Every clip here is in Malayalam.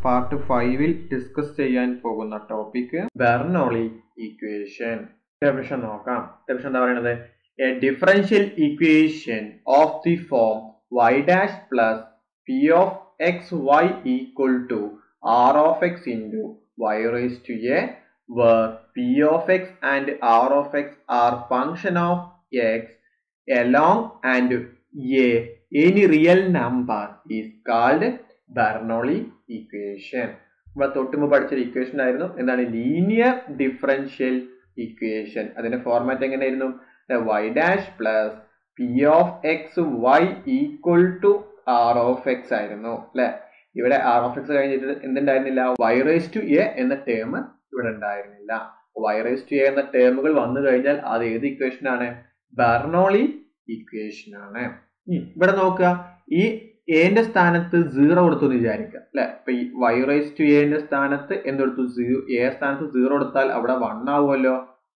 പാർട്ട് ഫൈവിൽ ഡിസ്കസ് ചെയ്യാൻ പോകുന്ന ടോപ്പിക് ബെർണോളി ഇക്വേഷൻ ഡെഫിഷൻ നോക്കാം. ഡെഫിഷൻ എന്താ പറയുന്നത് a differential equation of the form Y dash plus P of X Y equal to R of X into Y raise to A where P of X and R of X are function of X along and A any real number is called Bernoulli equation നമ്മൾ തൊട്ടുമ്പ് പഠിച്ചൊരു ഇക്വേഷൻ ആയിരുന്നു. എന്താണ്? ലീനിയർ ഡിഫറൻഷ്യൽ ഇക്വേഷൻ അതിന്റെ ഫോർമാറ്റ് എങ്ങനെയായിരുന്നു? Y dash plus P of X Y equal to R of X ആയിരുന്നു. അല്ലെ? ഇവിടെ ആർ ഓഫ് എക്സ് കഴിഞ്ഞിട്ട് എന്തുണ്ടായിരുന്നില്ല? വൈറേസ് ടു എ എന്ന ടേം ഇവിടെ ഉണ്ടായിരുന്നില്ല. വൈറസ് ടു എ എന്ന ടേമുകൾ വന്നു കഴിഞ്ഞാൽ അത് ഏത് ഇക്വേഷൻ ആണ്? ബെർണോളി ഇക്വേഷൻ ആണ്. ഇവിടെ നോക്കുക. ഈ എന്റെ സ്ഥാനത്ത് സീറോ കൊടുത്തു എന്ന് വിചാരിക്കുക അല്ലെ? ഇപ്പൊ ഈ വൈറസ് ടു എന്റെ സ്ഥാനത്ത് എന്തെടുത്തു? സീറോ എ സ്ഥാനത്ത് സീറോ കൊടുത്താൽ അവിടെ വൺ ആവുമല്ലോ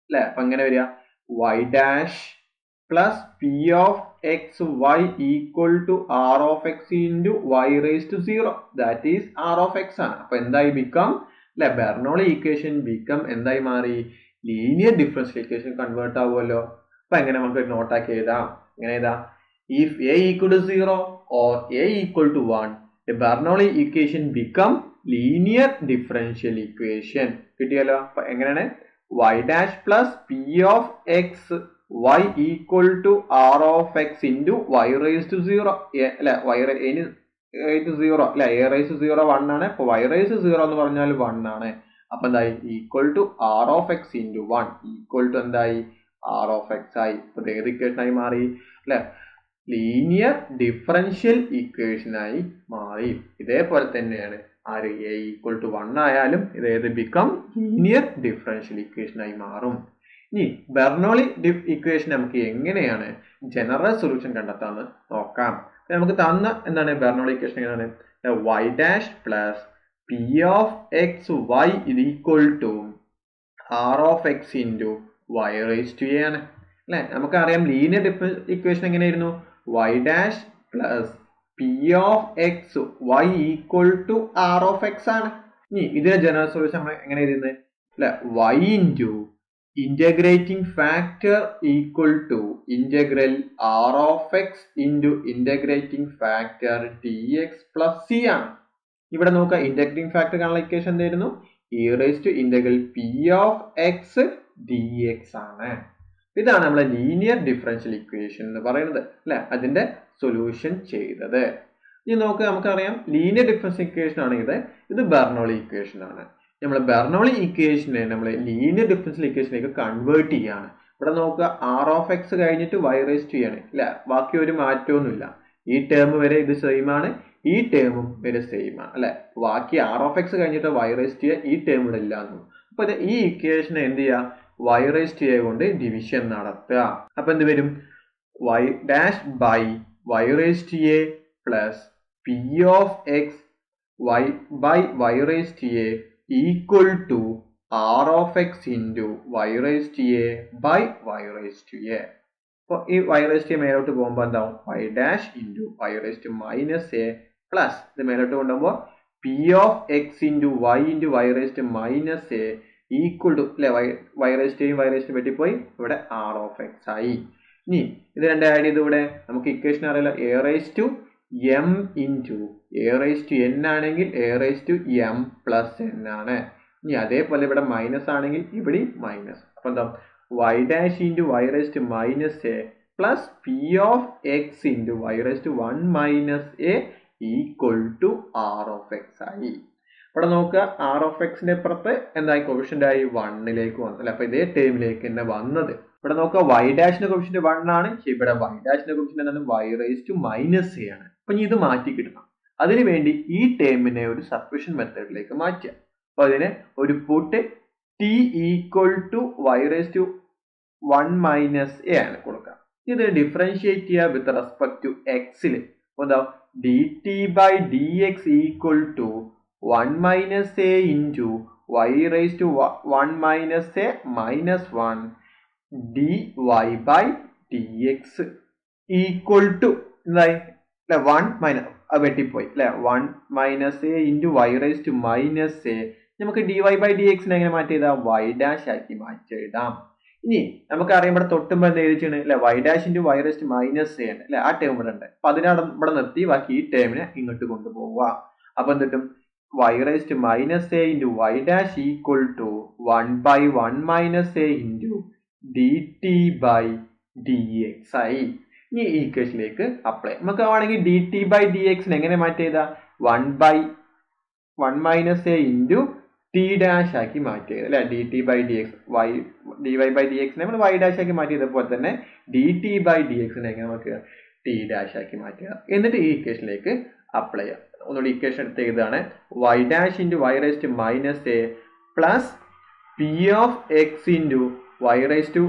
അല്ലെ? അപ്പൊ എങ്ങനെ വരിക? Y dash plus P of X Y equal to R of X into Y raise to zero that is R of X ആണ്. അപ്പൊ എന്തായി ബിക്കം അല്ലെ? ബെർണോളി ഈക്വേഷൻ ബിക്കം എന്തായി മാറി? ലീനിയർ ഡിഫറൻഷ്യൽ ഇക്വേഷൻ കൺവേർട്ട് ആവുമല്ലോ. അപ്പൊ എങ്ങനെ നമുക്ക് നോട്ടാക്കി എഴുതാം? എങ്ങനെ എഴുതാം? If A equal to zero or A equal to one Bernoulli equation become linear differential equation കിട്ടിയല്ലോ? അപ്പൊ എങ്ങനെയാണ്? Y dash plus P of X Y equal to R of X into Y raise to zero അല്ലെ വൈ ഇനി സീറോ അല്ലെ എ റേസ് സീറോ വൺ ആണ്. അപ്പൊ വൈ റേസ് സീറോ എന്ന് പറഞ്ഞാൽ വൺ ആണ്. അപ്പൊ എന്തായി? Equal to R of X into one equal to എന്തായി? ആർ ഓഫ് എക്സ് ആയി. ഇപ്പൊ ഏത് ഇക്വേഷൻ ആയി മാറി. അല്ലെ? ലീനിയർ ഡിഫറൻഷ്യൽ ഇക്വേഷൻ ആയി മാറി. ഇതേപോലെ തന്നെയാണ്. ആര്? എ ഈക്വൽ ടു വൺ ആയാലും ഇതേത് ബിക്കം ലീനിയർ ഡിഫറൻഷ്യൽ ഇക്വേഷൻ ആയി മാറും. ഇനി ബെർണോളി ഇക്വേഷൻ നമുക്ക് എങ്ങനെയാണ് ജനറൽ സൊല്യൂഷൻ കണ്ടെത്താമെന്ന് നോക്കാം. നമുക്ക് തന്ന എന്താണ് ബെർണോളി ഇക്വേഷൻ എങ്ങനെയാണ്? Y dash plus P of X Y ഇത് equal to R of X into Y raise to A ആണ്. അല്ലെ? നമുക്കറിയാം ലീനിയർ ഡിഫറൻസ് ഇക്വേഷൻ എങ്ങനെയായിരുന്നു? Y dash plus p of x y equal to r of x ആണ്. ഇനി ഇതിന്റെ ജനറൽ സൊല്യൂഷൻ നമ്മൾ എങ്ങനെ എഴുതുന്നത് അല്ലെ? y into integrating factor equal to integral r of x into integrating factor dx plus c ആണ്. ഇവിടെ നോക്കുക ഇന്റഗ്രേറ്റിംഗ് ഫാക്ടർ കാണുന്ന ഇക്വേഷൻ എന്തായിരുന്നു E raise to integral P of X D X ആണ്. ഇതാണ് നമ്മളെ ലീനിയർ ഡിഫറൻഷ്യൽ ഇക്വേഷൻ എന്ന് പറയുന്നത് അല്ലെ? അതിന്റെ സൊല്യൂഷൻ ചെയ്തത്. ഇനി നോക്കുക നമുക്കറിയാം ലീനിയർ ഡിഫറൻഷ്യൽ ഇക്വേഷൻ ആണെങ്കിൽ ഇത് ബെർണോളി ഇക്വേഷൻ ആണ്. നമ്മൾ ബെർണോളി ഇക്വേഷനെ നമ്മൾ ലീനിയർ ഡിഫറൻഷ്യൽ ഇക്വേഷനിലേക്ക് കൺവേർട്ട് ചെയ്യാണ്. ഇവിടെ നോക്കുക ആർ ഓഫ് എക്സ് കഴിഞ്ഞിട്ട് വൈ റേസ് ടു ആണ് അല്ലെ? ബാക്കി ഒരു മാറ്റമൊന്നുമില്ല. ഈ ടേം വരെ ഇത് സെയിം ആണ് ഈ ടേമും വരെ സെയിം ആണ് അല്ലെ? ബാക്കി ആർ ഓഫ് എക്സ് കഴിഞ്ഞിട്ട് വൈ റേസ് ടു ഈ ടേം ഇവിടെ ഇല്ല അപ്പൊ ഈ ഇക്വേഷനെ എന്ത് ചെയ്യുക? വൈ റേസ് ടു കൊണ്ട് ഡിവിഷൻ നടത്തുക. അപ്പൊ എന്ത് വരും? Y dash by Y raise to A plus P of X Y by Y raise to A equal to R of X into Y raised A by Y y A. അപ്പോൾ ഈ വൈ റേസ്റ്റ് മേലോട്ട് പോകുമ്പോൾ എന്താവും? Y dash into Y raised minus A plus ഇത് മേലോട്ട് കൊണ്ടുപോകുമ്പോൾ P of X into Y into Y raised minus A equal to അല്ലെ Y Y raised to Y വെട്ടിപ്പോയി. ഇവിടെ ആർ ഓഫ് എക്സ് ആയി. ഇനി ഇത് രണ്ട് ആഡ് ചെയ്ത് ഇവിടെ നമുക്ക് ഇക്വേഷൻ അറിയില്ല. A raise to M into A raise to N ആണെങ്കിൽ A raise to M plus N ആണ്. ഇനി അതേപോലെ ഇവിടെ മൈനസ് ആണെങ്കിൽ ഇവിടെ മൈനസ് അപ്പൊ എന്താ? Y dash into Y raise to minus A plus P of X into Y raise to one minus A equal to R of X ആയി. ഇവിടെ നോക്കുക ആർ ഓഫ് എക്സിന്റെ ഇപ്പുറത്ത് എന്തായി കോവിഷ്യന്റ് ആയി വണ്ണിലേക്ക് വന്നത് അപ്പൊ ഇതേ ടേമിലേക്ക് തന്നെ വന്നത്. ഇവിടെ നോക്കുക വൈ ഡാഷിന്റെ കോവിഷ്യന്റ് വൺ ആണ്. ഇവിടെ വൈ ഡാഷിന്റെ കോവിഷ്യന്റ് എന്താണ് Y raise to minus A ആണ്. അപ്പൊ ഇത് മാറ്റി കിട്ടണം. അതിനുവേണ്ടി ഈ ടേമിനെ ഒരു സബ്സ്ക്രിപ്ഷൻ മെത്തേഡിലേക്ക് മാറ്റുക. അപ്പൊ അതിനെ ഒരു put T equal to Y raise to one minus A ആണ് കൊടുക്കുക. ഇത് ഡിഫറൻഷിയേറ്റ് ചെയ്യുക വിത്ത് റെസ്പെക്ട് ടു എക്സിൽ എന്താ? D T by D X equal to one minus A into Y raise to one minus A minus one D Y by T X equal to എന്തായി വൺ മൈനസ് വെട്ടിപ്പോയി അല്ലെ one minus A into Y raise to minus A നമുക്ക് ഡി വൈ ബൈ ഡി എക്സിനെ എങ്ങനെ മാറ്റി എഴുതാം? വൈ ഡാഷ് ആക്കി മാറ്റി എഴുതാം. ഇനി നമുക്ക് അറിയാം ഇവിടെ തൊട്ടുമ്പോൾ എന്ത് എഴുതിച്ചാണ് അല്ലെ Y dash into Y raise to minus A ആണ് അല്ലെ ആ ടേം ഇവിടെ ഉണ്ട്. അപ്പൊ അതിനവിടെ ഇവിടെ നിർത്തി ബാക്കി ഈ ടേമിനെ ഇങ്ങോട്ട് കൊണ്ടുപോവുക. അപ്പൊ എന്തിട്ടും Y to minus A into Y dash equal to one by one minus A into D T by D X ആയി ഈ ഈക്വേഷനിലേക്ക് അപ്ലൈ നമുക്ക് ആണെങ്കിൽ ഡി ടി ബൈ ഡി എക്സിന് എങ്ങനെ മാറ്റി ചെയ്താൽ one by one minus A into T dash ആക്കി മാറ്റിയത് അല്ലെ? D T by D X Y D Y by D എക്സിനെ നമ്മൾ വൈ ഡാഷ് ആക്കി മാറ്റിയതുപോലെ തന്നെ ഡി ടി ബൈ ഡി എക്സിനെ എങ്ങനെ നമുക്ക് ടി ഡാഷ് ആക്കി മാറ്റുക. എന്നിട്ട് ഈ ഇക്വേഷനിലേക്ക് അപ്ലൈ ചെയ്യാം. ഒന്നുകൂടി ഇക്വേഷൻ എടുത്ത് എഴുതാണ് Y dash into Y raised minus A plus P of X into Y raised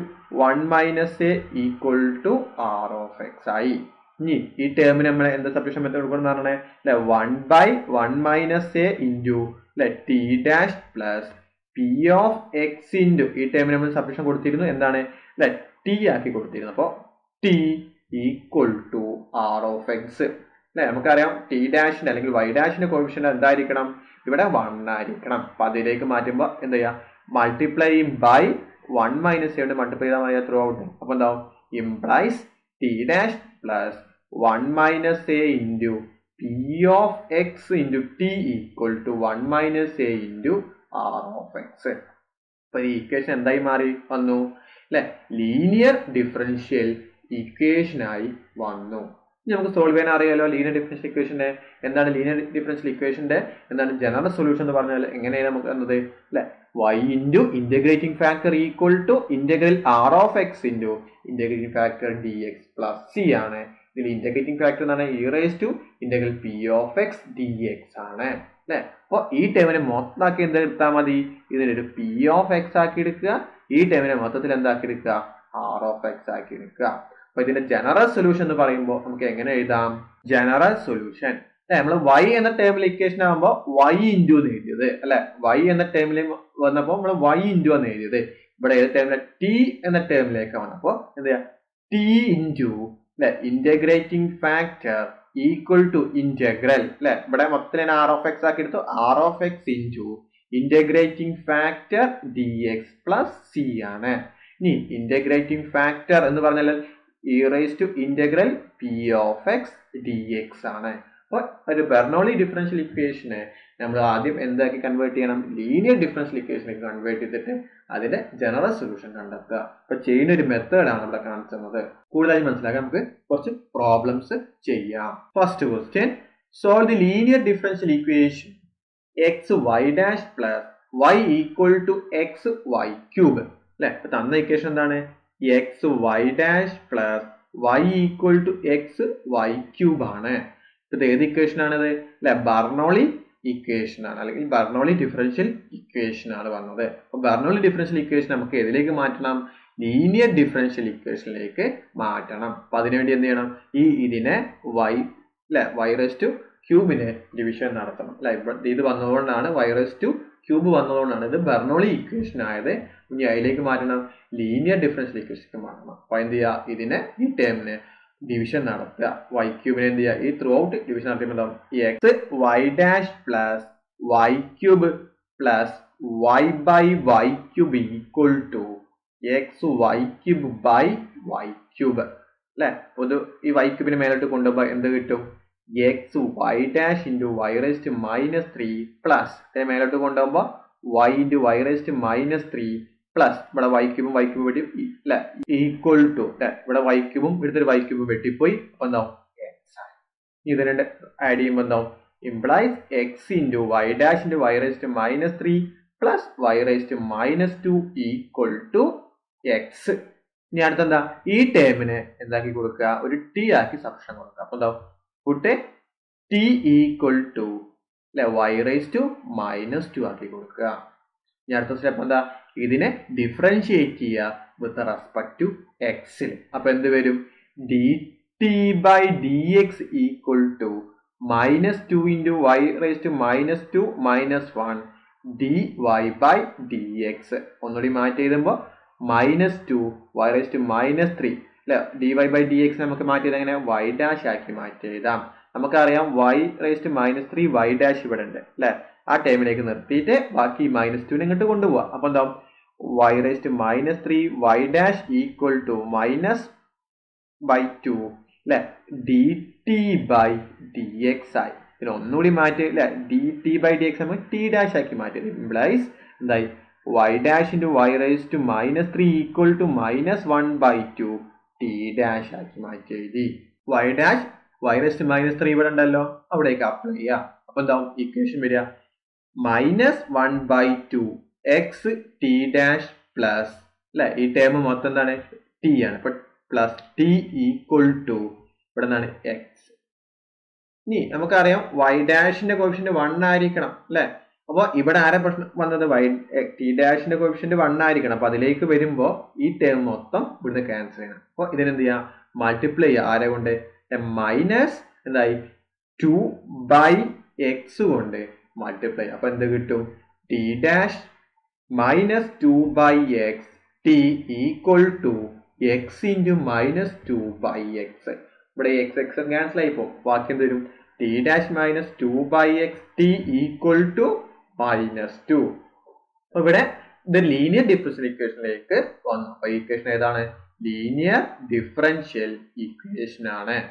one minus A equal to R of X ആയി. ഇനി ഈ ടേമിന് നമ്മൾ എന്താ സബ്സ്റ്റിറ്റ്യൂഷൻ മെത്തേഡ് കൊടുക്കണം എന്ന് പറഞ്ഞാൽ അല്ലെ? One by one minus A into അല്ലെ? T dash plus P of X into ഈ ടേമിന് നമ്മൾ സബ്സ്റ്റിറ്റ്യൂഷൻ കൊടുത്തിരുന്നു. എന്താണ്? അല്ലെ? ടി ആക്കി കൊടുത്തിരുന്നു. അപ്പോൾ T equal to R of X അല്ലെ? നമുക്കറിയാം ടി ഡാഷിന്റെ അല്ലെങ്കിൽ വൈ ഡാഷിന്റെ കോഫിഷ്യന്റ് എന്തായിരിക്കണം? ഇവിടെ വൺ ആയിരിക്കണം. അപ്പൊ അതിലേക്ക് മാറ്റുമ്പോൾ എന്ത് ചെയ്യാം? മൾട്ടിപ്ലൈ ബൈ വൺ മൈനസ് കൊണ്ട് മൾട്ടിപ്ലൈ ചെയ്താൽ മതി ത്രൂ ഔട്ട് അപ്പൊ എന്താവും implies T dash plus one minus A into P of X into T equal to one minus A into R of X അപ്പൊ ഈ ഇക്വേഷൻ എന്തായി മാറി? വന്നു. അല്ലെ? ലീനിയർ ഡിഫറൻഷ്യൽ ഇക്വേഷനായി വന്നു. നമുക്ക് സോൾവ് ചെയ്യാൻ അറിയാലോ ലീനിയർ ഡിഫറൻഷ്യൽ ഇക്വേഷന്റെ എന്താണ് ലീനിയർ ഡിഫറൻഷ്യൽ ഇക്വേഷന്റെ എന്താണ് ജനറൽ സൊല്യൂഷൻ എന്ന് പറഞ്ഞാൽ എങ്ങനെയാണ് നമുക്ക് എന്നത് അല്ലെ? Y into integrating factor equal to integral R of X into integrating factor D X plus C ആണ്. ഇതിൽ ഇന്റഗ്രേറ്റിംഗ് ഫാക്ടർ എന്നാണ് പറഞ്ഞാൽ raise to integral P of X D X ആണ്. അല്ലെ? അപ്പോൾ ഈ ടൈമിനെ മൊത്തമാക്കി എന്തെടുത്താൽ മതി? ഇതിനൊരു പി ഓഫ് എക്സ് ആക്കി എടുക്കുക. ഈ ടൈമിനെ മൊത്തത്തിൽ എന്താക്കി എടുക്കുക? ആർ ഓഫ് എക്സ് ആക്കി എടുക്കുക. അപ്പൊ ഇതിന്റെ ജനറൽ സൊല്യൂഷൻ എന്ന് പറയുമ്പോൾ നമുക്ക് എങ്ങനെ എഴുതാം? ജനറൽ സൊല്യൂഷൻ അല്ലെ? നമ്മൾ വൈ എന്ന ടേമിൽ ഇക്വേഷൻ ആകുമ്പോൾ വൈ ഇന്റു എന്ന് എഴുതിയത്. അല്ലെ? വൈ എന്ന ടേമിൽ വന്നപ്പോൾ നമ്മൾ വൈ ഇന്റു എന്ന് എഴുതിയത്. ഇവിടെ ഏത് ടേമിലെ ടി എന്ന ടേമിലേക്ക് വന്നപ്പോൾ എന്ത് ചെയ്യാം? ടി ഇന്റു അല്ലെ? Integrating factor equal to integral അല്ലെ? ഇവിടെ മൊത്തത്തിൽ ഞാൻ ആർ ഓഫ് എക്സ് ആക്കി എടുത്തു R of X into integrating factor D X plus C ആണ്. ഇനി ഇന്റഗ്രേറ്റിംഗ് ഫാക്ടർ എന്ന് പറഞ്ഞാൽ E raise to P of X D X ആണ്. അപ്പോൾ ഒരു ബെർണോളി ഡിഫറൻഷ്യൽ ഇക്വേഷനെ നമ്മൾ ആദ്യം എന്താക്കി കൺവേർട്ട് ചെയ്യണം? ലീനിയർ ഡിഫറൻഷ്യൽ ഇക്വേഷനിലേക്ക് കൺവേർട്ട് ചെയ്തിട്ട് അതിന്റെ ജനറൽ സൊല്യൂഷൻ കണ്ടെത്തുക. അപ്പൊ ചെയ്യുന്ന ഒരു മെത്തേഡാണ് ഇവിടെ കാണിച്ചത്. കൂടുതലായി മനസ്സിലാക്കാൻ നമുക്ക് കുറച്ച് പ്രോബ്ലംസ് ചെയ്യാം. First question solve the linear differential equation X Y dash plus Y equal to X Y cube അല്ലെ? തന്ന ഇക്വേഷൻ എന്താണ്? X Y dash plus Y equal to X Y cube ആണ്. ഇത് ഏത് ഇക്വേഷൻ ആണത്? അല്ലെ ബർണോളി ഇക്വേഷൻ ആണ്. അല്ലെങ്കിൽ ബർണോളി ഡിഫറൻഷ്യൽ ഇക്വേഷൻ ആണ് വന്നത്. അപ്പൊ ബർണോളി ഡിഫറൻഷ്യൽ ഇക്വേഷൻ നമുക്ക് ഏതിലേക്ക് മാറ്റണം? ലീനിയർ ഡിഫറൻഷ്യൽ ഇക്വേഷനിലേക്ക് മാറ്റണം. അപ്പൊ അതിനുവേണ്ടി എന്ത് ചെയ്യണം? ഈ ഇതിനെ വൈ അല്ലെ വൈറസ് ടു ക്യൂബിനെ ഡിവിഷൻ നടത്തണം. അല്ലെ ഇത് വന്നതുകൊണ്ടാണ് വൈറസ് ടു ക്യൂബ് വന്നതുകൊണ്ടാണ് ഇത് ബെർണോളി ഇക്വേഷൻ ആയത്. ഇനി അതിലേക്ക് മാറ്റണം. ലീനിയർ ഡിഫറൻഷ്യൽ ഇക്വേഷനിലേക്ക് മാറ്റണം അപ്പൊ എന്ത് ചെയ്യുക? ഇതിനെ ഈ ടേമിന് ഡിവിഷൻ നടത്തുക. വൈ ക്യൂബിനെ എന്ത് ചെയ്യുക? ഈ through out division നടത്തിയിട്ടുണ്ടാവും X Y dash plus Y cube plus Y by Y cube equal to X Y cube by Y cube അല്ലെ? പൊതു ഈ വൈ ക്യൂബിന് മേലോട്ട് കൊണ്ടുപോകുമ്പോൾ എന്ത് കിട്ടും? X Y dash into Y raised minus three plus മേലോട്ട് കൊണ്ടുപോകുമ്പോൾ Y into Y raised minus three plus ഇവിടെ വൈ ക്യൂബും വൈ ക്യൂബും വെട്ടി ഇല്ല ഈക്വൽ ടു അല്ലെ ഇവിടെ വൈ ക്യൂബും ഇവിടുത്തെ വൈ ക്യൂബും വെട്ടിപ്പോയി. എന്താവും? എക്സ് ഇത് രണ്ട് ആഡ് ചെയ്യുമ്പോൾ എന്താവും? Implies X into Y dash into Y raised minus three plus Y raised minus two equal to X ഇനി അടുത്തെന്താ? ഈ ടേമിന് എന്താക്കി കൊടുക്കുക? ഒരു ടി ആക്കി സബ്ഷൻ കൊടുക്കുക. അപ്പൊ എന്താവും? പുട്ട് ടി ഈക്വൽ ടു അല്ലെ Y raise to minus two ആക്കി കൊടുക്കുക. ഇനി അടുത്ത സ്റ്റെപ്പ് എന്താ? ഇതിനെ ഡിഫറൻഷിയേറ്റ് ചെയ്യുക വിത്ത് റെസ്പെക്ട് ടു എക്സിൽ അപ്പൊ എന്ത് വരും? D T by D X equal to minus two into Y raise to minus two minus one D Y by D X ഒന്നുകൂടി മാറ്റി എഴുതുമ്പോൾ minus two Y raise to minus three അല്ലെ D Y by D X നമുക്ക് മാറ്റിയത് എങ്ങനെ? വൈ ഡാഷ് ആക്കി മാറ്റി എഴുതാം. നമുക്കറിയാം Y raised minus three y dash ഇവിടെ ഉണ്ട് അല്ലെ? ആ ടൈമിലേക്ക് നിർത്തിയിട്ട് ബാക്കി മൈനസ് ടുവിനെ ഇങ്ങോട്ട് കൊണ്ടുപോവാം. അപ്പൊ എന്താ y raised minus three y dash equal to minus by two അല്ലെ? D t by d x ആയി. പിന്നെ ഒന്നുകൂടി മാറ്റി അല്ലെ? D t by d x നമ്മൾ ടി ഡാഷ് ആക്കി മാറ്റി. ഇംപ്ലൈസ് എന്തായി? Y dash into y raise to minus three equal to minus one by two t dash ആക്കി മാറ്റി എഴുതി വൈ ഡാഷ് വൈനസ് മൈനസ് ത്രീ ഇവിടെ ഉണ്ടല്ലോ. അവിടേക്ക് അപ്ലൈ ചെയ്യാം. അപ്പൊ എന്താവും? ഇക്വേഷൻ വരിക. Minus one by two x t dash plus അല്ലെ? ഈ ടേം മൊത്തം എന്താണ്? ടി ആണ്. അപ്പൊ പ്ലസ് ടി ഈക്വൽ ടു ഇവിടെ നിന്നാണ് എക്സ് ഇനി നമുക്കറിയാം വൈ ഡാഷിന്റെ കോഫിഷ്യന്റ് വൺ ആയിരിക്കണം അല്ലെ? അപ്പൊ ഇവിടെ ആരെ പ്രശ്നം വന്നത്? വൈ ടി ഡാഷിന്റെ കോഫിഷ്യന്റ് വൺ ആയിരിക്കണം. അപ്പൊ അതിലേക്ക് വരുമ്പോൾ ഈ ടേം മൊത്തം ഇവിടുന്ന് ക്യാൻസൽ ചെയ്യണം. അപ്പോൾ ഇതിനെന്ത് ചെയ്യാം? മൾട്ടിപ്ലൈ ചെയ്യുക ആരെ കൊണ്ട്? മൈനസ് എന്തായി? ടു ബൈ എക്സ് കൊണ്ട് മൾട്ടിപ്ലൈ അപ്പൊ എന്ത് കിട്ടും? T dash minus two by x t equal to x into minus two by x ഇവിടെ എക്സ് എക്സ് ക്യാൻസൽ ആയി പോകും. ബാക്കി എന്ത് വരും? T dash minus two by x t equal to minus two ഇവിടെ ഇത് ലീനിയർ ഡിഫറൻഷ്യൽ ഇക്വേഷനിലേക്ക് വന്നു. അപ്പൊ ഇക്വേഷൻ ഏതാണ്? ലീനിയർ ഡിഫറൻഷ്യൽ ഇക്വേഷൻ ആണ്.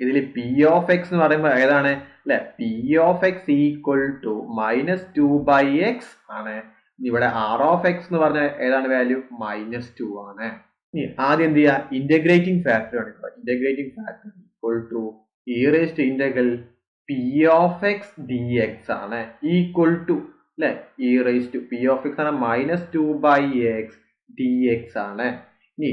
ഇതിൽ പി ഓഫ് എക്സ് എന്ന് പറയുമ്പോൾ ഏതാണ്? അല്ലെ? P of x equal to minus two by x ആണ്. ഇവിടെ ആർ ഓഫ് എക്സ് എന്ന് പറഞ്ഞ ഏതാണ് വാല്യൂ മൈനസ് ടു ആണ്. ഇനി ആദ്യം എന്ത് ചെയ്യുക? ഇന്റഗ്രേറ്റിംഗ് ഫാക്ടർ ആണ്. Integrating factor equal to e integral p of x d x ആണ് ഈക്വൽ ടു അല്ലെ e raise to p of x ആണ് minus two by x d x ആണ്. ഇനി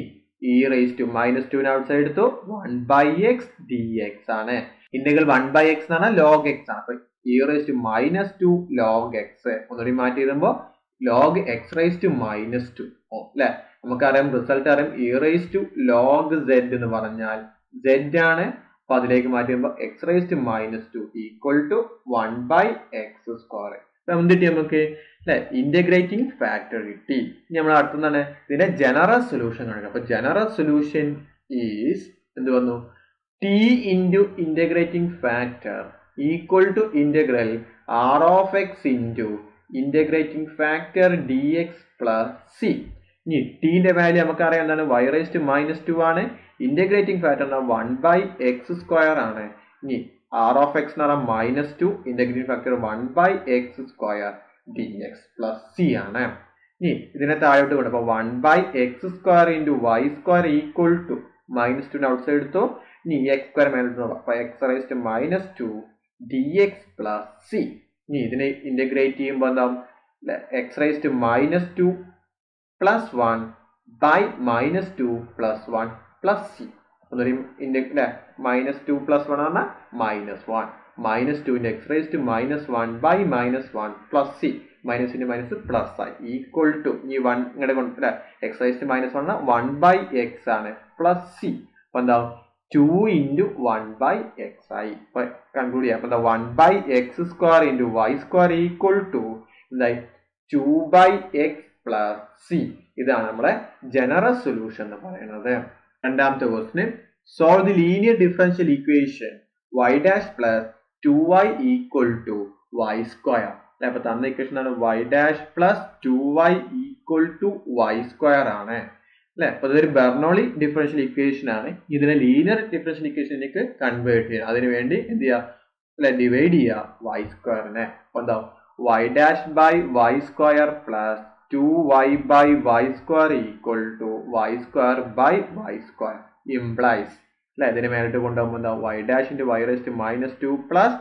ഇ റേസ് ടു മൈനസ് ടുവിന് ഔട്ട് സൈഡ് എടുത്തു one by x d x ആണ്. ഇന്റഗ്രൽ വൺ ബൈ എക്സ് പറഞ്ഞാൽ ലോഗ് എക്സ് ആണ്. അപ്പൊ e raise to minus two log x ഒന്നുകൂടി മാറ്റി എഴുതുമ്പോ log x raise to minus two അല്ലെ നമുക്കറിയാം റിസൾട്ട് അറിയാം e raise to log z എന്ന് പറഞ്ഞാൽ സെഡ് ആണ് അപ്പൊ അതിലേക്ക് മാറ്റുമ്പോൾ x raise to minus two equal to one by x square എന്ത് കിട്ടി നമുക്ക് അല്ലെ? ഇന്റഗ്രേറ്റിംഗ് ഫാക്ടർ കിട്ടി. നമ്മൾ അടുത്താണ് ഇതിന്റെ ജനറൽ സൊല്യൂഷൻ കാണിക്കുക അപ്പൊ ജനറൽ സൊല്യൂഷൻ ഈസ് എന്ത് വന്നു? T into integrating factor equal to integral R of X into integrating factor D X plus C ഇനി ടീന്റെ വാല്യൂ നമുക്കറിയാം എന്താണ്? വൈ റേസ്റ്റ് മൈനസ് ടു ആണ്. Integrating factor one by x square ആണ്. ഇനി ആർ ഓഫ് എക്സ് എന്ന് പറഞ്ഞാൽ minus two integrating factor one by x square d x plus c ആണ്. ഇനി ഇതിനെ താഴോട്ട് കൊണ്ട് അപ്പൊ one by x square into y square equal to minus two outside എടുത്തു. ഇനി എക്സ് സ്ക്വയർ മൈനസ് അപ്പൊ X raised minus two D X plus C ഇനി ഇതിനെ ഇന്റഗ്രേറ്റ് ചെയ്യുമ്പോൾ എന്താ X raised minus two plus one by minus two plus one plus c ഒന്നൊരു ഇൻഡെ മൈനസ് ടു പ്ലസ് വൺ പറഞ്ഞാൽ മൈനസ് വൺ മൈനസ് ടുവിന്റെ x raise to minus one by minus one plus c മൈനസിന്റെ minus plus ആയി. ഈക്വൽ ടു ഈ വൺ ഇങ്ങോട്ട് കൊണ്ട് അല്ലെ x raise to minus one one by X ആണ് പ്ലസ് സി അപ്പൊ എന്താ? Two into one by X ആയി. ഇപ്പൊ കൺക്ലൂഡ് ചെയ്യാം. അപ്പോൾ എന്താ? One by X square into y square equal to എന്തായി? Two by x plus c ഇതാണ് നമ്മുടെ ജനറൽ സൊല്യൂഷൻ എന്ന് പറയുന്നത്. രണ്ടാമത്തെ ക്വസ്റ്റിന് solve the linear differential equation y dash plus two y equal to y square അപ്പൊ തന്ന ഇക്വേഷൻ ആണ് y dash plus two y equal to Y square ആണ്. അല്ലെ? അപ്പൊ ഇതൊരു ബെർണോളി ഡിഫറൻഷ്യൽ ഇക്വേഷൻ ആണ്. ഇതിനെ ലീനിയർ ഡിഫറൻഷ്യൽ ഇക്വേഷനിലേക്ക് കൺവേർട്ട് ചെയ്യുക. അതിനു വേണ്ടി എന്ത് ചെയ്യുക? അല്ലെ? ഡിവൈഡ് ചെയ്യുക വൈ സ്ക്വയറിനെ അപ്പൊ എന്താ y dash by y square plus two y by y square equal to y square y square implies അല്ലെ? ഇതിന് മേലിട്ട് കൊണ്ടുപോകുമ്പോൾ എന്താ y dash into y raised minus two plus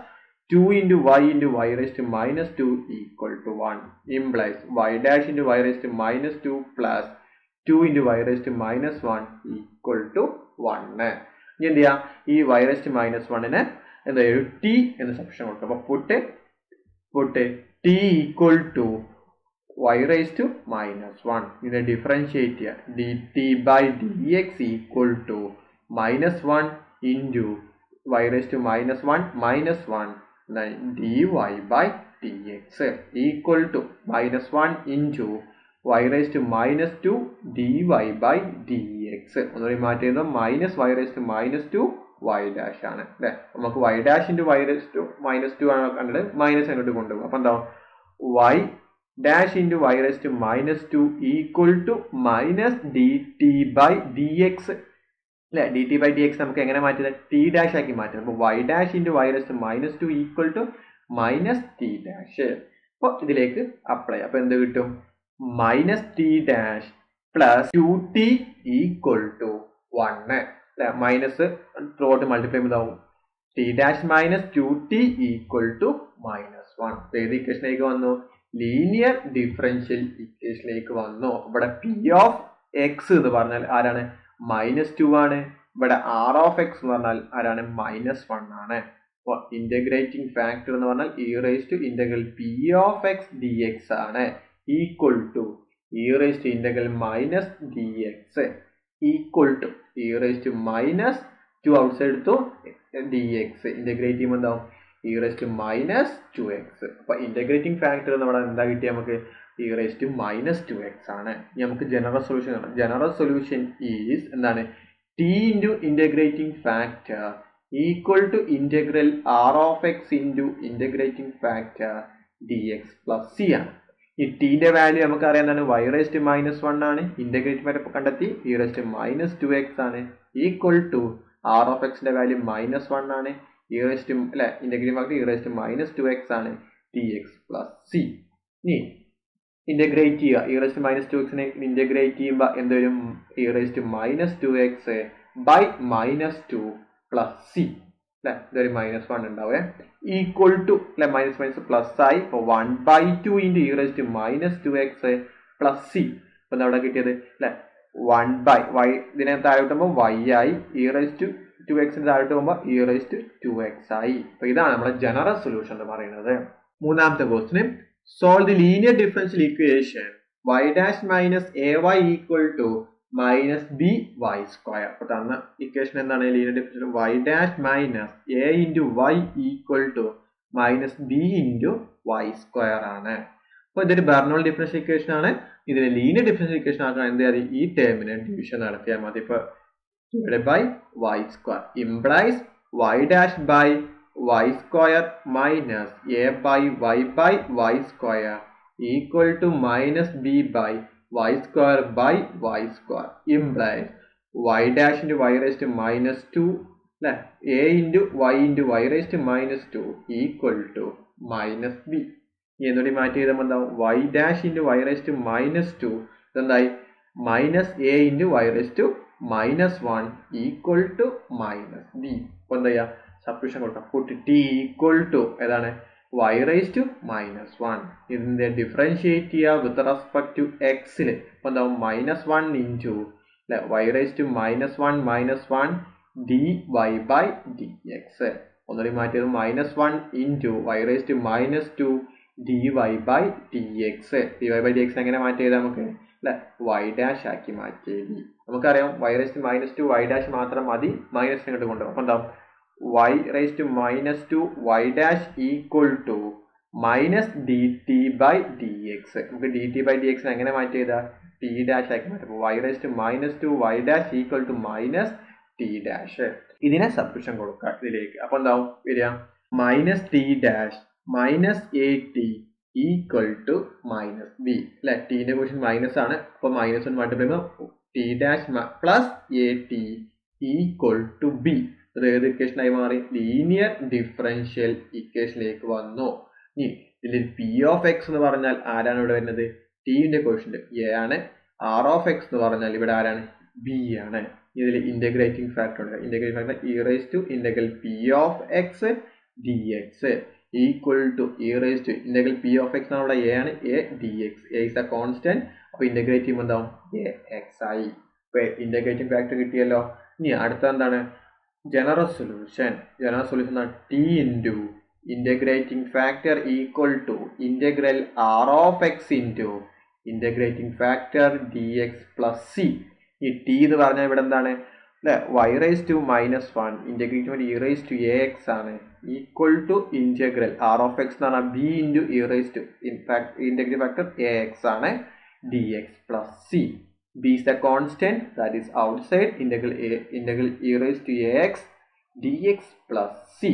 two into y into y raised minus two equal to one implies y dash into y raised minus two plus two into y raised minus one equal to one ഇനി എന്ത് ചെയ്യാം? ഈ വൈ റേസ്റ്റ് മൈനസ് വണ്ണിന് എന്താ ടി എന്ന സെപ്ഷൻ കൊടുക്കും. അപ്പൊ put put t equal to y raised to minus 1 ഇതിനെ differentiate d x equal to minus one into y raise to minus one minus one d y by t x equal to minus one into y raise to minus two d y by d x ഒന്നുകൂടി മാറ്റി എഴുതുമ്പോൾ minus minus two y dash ആണ്. അല്ലെ നമുക്ക് y dash into y raise to minus two ആണ് കണ്ടത്. Y dash into y raise to minus two equal to minus d t by d x അല്ലെ? D t by d x നമുക്ക് എങ്ങനെ മാറ്റുന്നത് ടി ഡാഷ് ആക്കി മാറ്റുന്നത് അപ്പോൾ y dash into y raised minus two equal to minus t dash അപ്പോൾ ഇതിലേക്ക് അപ്ലൈ അപ്പോൾ എന്ത് കിട്ടും? Minus t dash plus two t equal to one അല്ലെ? മൈനസ് ത്രോട്ട് multiply ചെയ്താവും t dash minus two t equal to minus one ഏത് ഇക്വേഷനിലേക്ക് വന്നു? ലീനിയർ ഡിഫറൻഷ്യൽ ഇക്വേഷനിലേക്ക് വന്നു. ഇവിടെ പി ഓഫ് എക്സ് എന്ന് പറഞ്ഞാൽ ആരാണ്? മൈനസ് ടു ആണ്. ഇവിടെ ആർ ഓഫ് എക്സ് എന്ന് പറഞ്ഞാൽ ആരാണ്? മൈനസ് വൺ ആണ്. അപ്പോൾ ഇന്റഗ്രേറ്റിംഗ് ഫാക്ടർ എന്ന് പറഞ്ഞാൽ e raise to integral p of x d x ആണ്. Equal to e raise to integral minus d x equal to e raise to minus two outside two d x integrate ചെയ്യുമ്പോൾ എന്താവും? E raise minus two x അപ്പോൾ ഇന്റഗ്രേറ്റിംഗ് ഫാക്ടർ നമ്മുടെ എന്താ കിട്ടിയ നമുക്ക്? E raise minus two x ആണ്. നമുക്ക് ജനറൽ സൊല്യൂഷൻ കാണാം. ജനറൽ സൊല്യൂഷൻ ഈസ് എന്താണ്? T into integrating factor equal to integral r of x into integrating factor d x plus c ആണ്. ഈ ടീന്റെ വാല്യൂ നമുക്ക് അറിയാം എന്താണ്? വൈ റേസ്റ്റ് മൈനസ് വൺ ആണ്. ഇന്റഗ്രേറ്റ് വരെ കണ്ടെത്തി. E raised minus two x ആണ്. ഈക്വൽ ടു ആർ ഓഫ് എക്സിന്റെ വാല്യൂ മൈനസ് വൺ ആണ്. ഇ റേസ്റ്റ് അല്ലെ integrate factor e minus two x ആണ് ടി എക്സ് പ്ലസ് സി ഇനി ഇന്റഗ്രേറ്റ് ചെയ്യുക. ഇ റേസ്റ്റ് മൈനസ് ടു എക്സിനെ ഇന്റഗ്രേറ്റ് ചെയ്യുമ്പോൾ എന്തൊരും e raised minus two x by minus two plus c അല്ലെ? ഇതൊരു മൈനസ് വൺ ഉണ്ടാവേ ഈക്വൽ ടു അല്ലെ മൈനസ് മൈനസ് പ്ലസ് ആയി ഇപ്പോൾ one by two into e raised minus two x plus c ഇപ്പൊ അവിടെ കിട്ടിയത്? അല്ലെ വൺ ബൈ വൈ ഇതിനെ താഴെ കിട്ടുമ്പോൾ വൈ ആയി ഇ റേസ് ടു എക്സിന് താഴോട്ട് പോകുമ്പോൾ E raise to two X ആയി. അപ്പൊ ഇതാണ് നമ്മുടെ ജനറൽ സൊല്യൂഷൻ എന്ന് പറയുന്നത്. മൂന്നാമത്തെ ക്വസ്റ്റിന് solve the linear differential equation y dash minus a y equal to minus b y square അപ്പൊ തന്ന ഇക്വേഷൻ എന്താണ്? Linear differential y dash minus a into y equal to minus b into y square ആണ്. അപ്പൊ ഇതൊരു ബെർണോൾ ഡിഫറൻഷ്യൽ ഇക്വേഷൻ ആണ്. ഇതിനെ ലീനിയർ ഡിഫറൻഷ്യൽ ഇക്വേഷൻ ആക്കാൻ എന്ത് ഈ ടേമിനെ ഡിവിഷൻ നടത്തിയാൽ മതി. ഇപ്പൊ divided by y square implies y dash by y square minus a by y by y square equal to minus b by y square by y square implies y dash into y raised to minus 2 അല്ലെ a into y into y raised to minus 2 equal to minus b എന്നോട് മാറ്റി എഴുതുമ്പോൾ എന്താവും y dash into y raised to minus 2 ഇതെന്തായി minus a into y raise to minus one equal to minus b അപ്പോൾ എന്താ ചെയ്യുക സബ്സ്റ്റിറ്റ്യൂഷൻ കൊടുക്കാം. പുട്ട് ടി ഈക്വൽ ടു ഏതാണ്? Y raise to minus one ഇതിന്റെ ഡിഫറൻഷിയേറ്റ് ചെയ്യുക വിത്ത് റെസ്പെക്ട് ടു എക്സിൽ അപ്പോൾ എന്താവും? മൈനസ് വൺ ഇന്റു അല്ലെ? Y raise to minus one minus one d y by d x ഒന്നുകൂടി മാറ്റിയത് minus one into y raise to minus two d y by d x d y by d x എങ്ങനെ മാറ്റി ചെയ്താൽ നമുക്ക്? അല്ലെ വൈ ഡാഷ് ആക്കി മാറ്റി. നമുക്കറിയാം y raise to minus two y dash മാത്രം മതി. മൈനസ് ഇങ്ങോട്ട് കൊണ്ടുപോകും അപ്പൊ എന്താ y raise to minus two y dash equal to minus d t by d x നമുക്ക് d t by d x എങ്ങനെ മാറ്റി ചെയ്താൽ ടി ഡാഷ് ആക്കി മാറ്റും. അപ്പോൾ y raise to minus two y dash equal to minus t dash ഇതിനെ സബ്സ്റ്റിറ്റ്യൂഷൻ കൊടുക്കുക ഇതിലേക്ക്. അപ്പൊ എന്താവും? വരിക. Minus t dash minus a t equal to minus b അല്ലെ? ടീന്റെ ക്വസ്റ്റൻ മൈനസ് ആണ്. അപ്പൊ minus one multiply t dash plus a t equal to b അത് ഏത് ഇക്വേഷനായി മാറി? ലീനിയർ ഡിഫറൻഷ്യൽ ഇക്വേഷനിലേക്ക് വന്നു. ഇനി ഇതിൽ പി ഓഫ് എക്സ് എന്ന് പറഞ്ഞാൽ ആരാണ് ഇവിടെ വരുന്നത്? ടീന്റെ ക്വസ്റ്റൻ എ ആണ്. ആർ ഓഫ് എക്സ് എന്ന് പറഞ്ഞാൽ ഇവിടെ ആരാണ്? ബി ആണ്. ഇതിൽ ഇന്റഗ്രേറ്റിംഗ് ഫാക്ടർ ഉണ്ട്. Integrating factor e raise to integral p of x d x equal to e raise to integral p of x നമ്മുടെ എ ആണ്. A d x a is a constant അപ്പൊ ഇന്റഗ്രേറ്റ് ചെയ്യുമ്പോൾ എന്താവും? എ എക്സ് ആയി. ഇപ്പൊ ഇന്റഗ്രേറ്റിംഗ് ഫാക്ടർ കിട്ടിയല്ലോ. ഇനി അടുത്ത എന്താണ്? General solution general solution T into integrating factor equal to integral R of x into integrating factor d x plus C ഈ ടി എന്ന് പറഞ്ഞാൽ ഇവിടെ എന്താണ്? അല്ലെ y raise to minus one integrate e raise to A x ആണ് equal to integral R of x എന്ന് പറഞ്ഞാൽ B into e raise to in fact integrate factor A x ആണ് d x plus C B is the constant that is outside integral A integral e raise to A x d x plus C